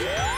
When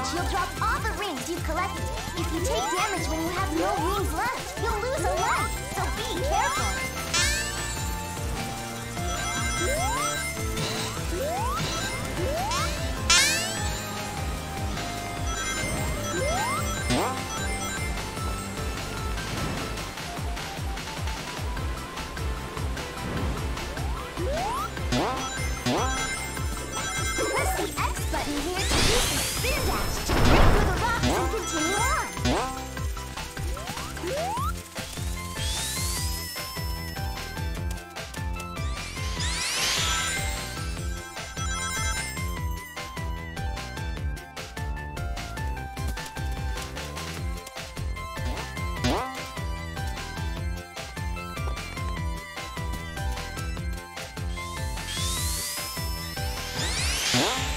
damage, you'll drop all the rings you've collected. If you take damage when you have no rings left, you'll lose a life. So be careful. The